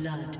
blood.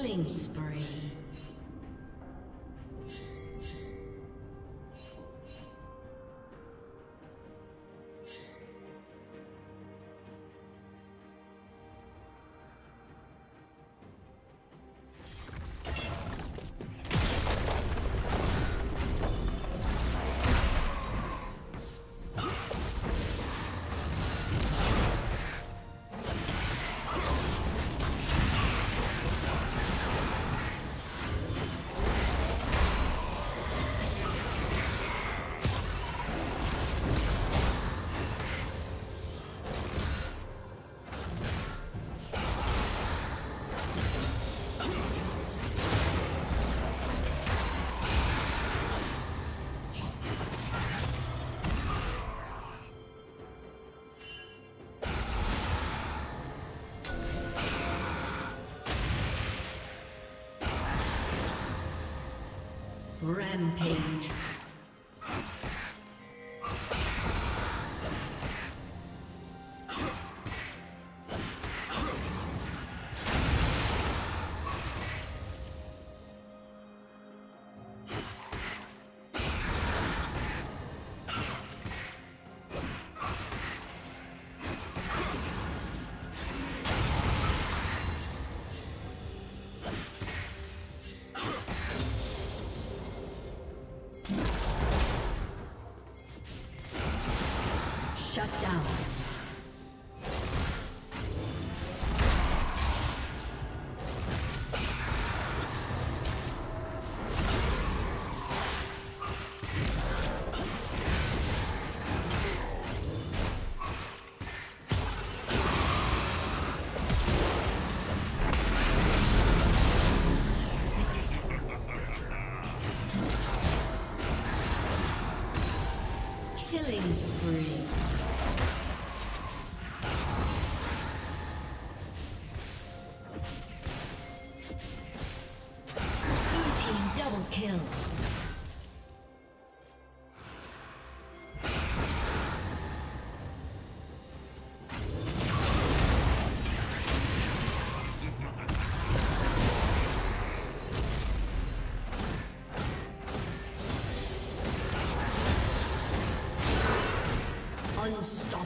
Killing spree. Rampage.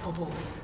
Unstoppable.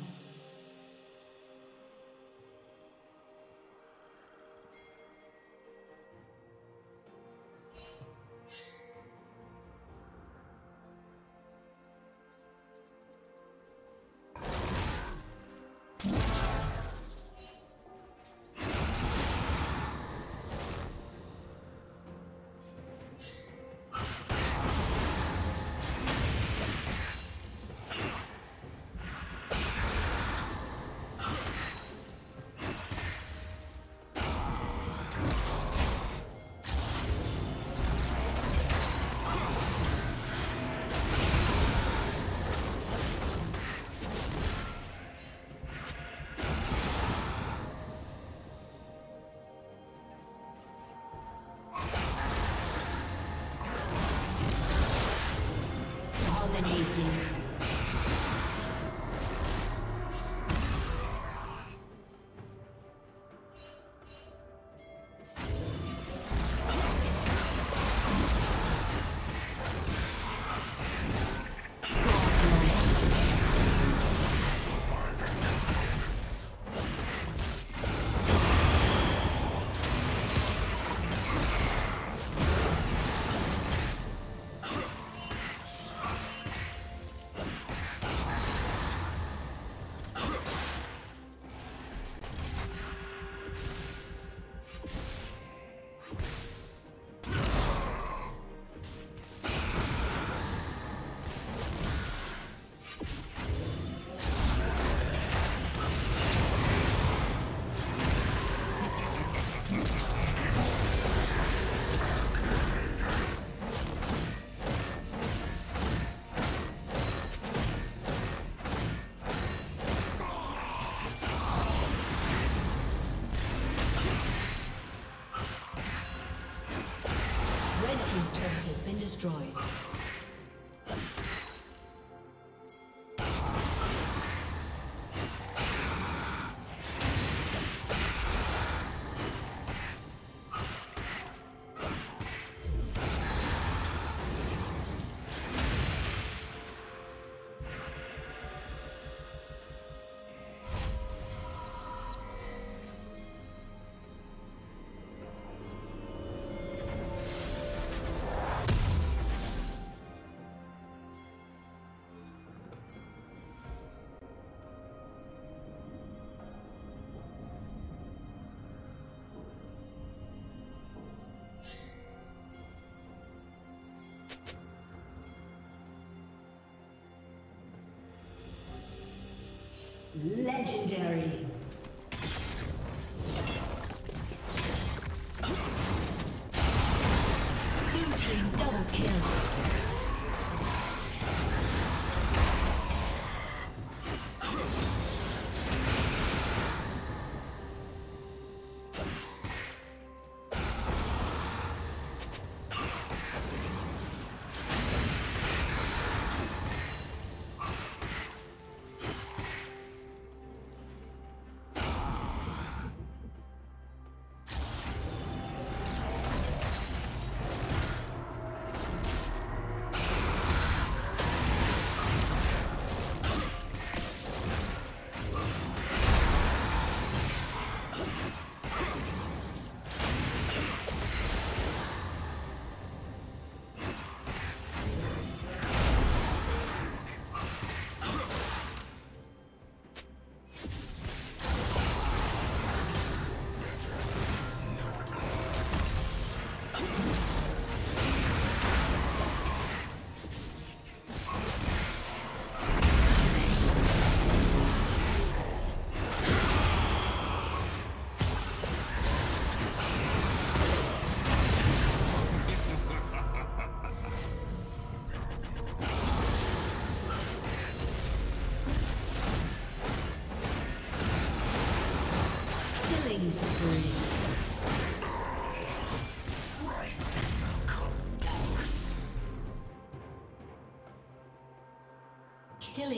Dominating. Legendary.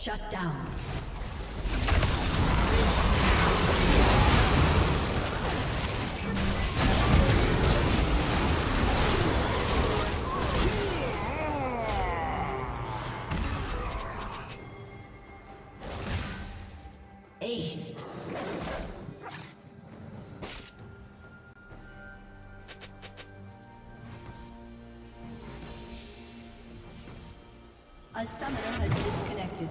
Shut down. A summoner has disconnected.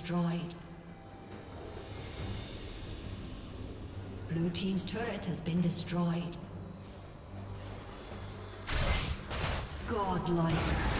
Destroyed. Blue Team's turret has been destroyed. Godlike.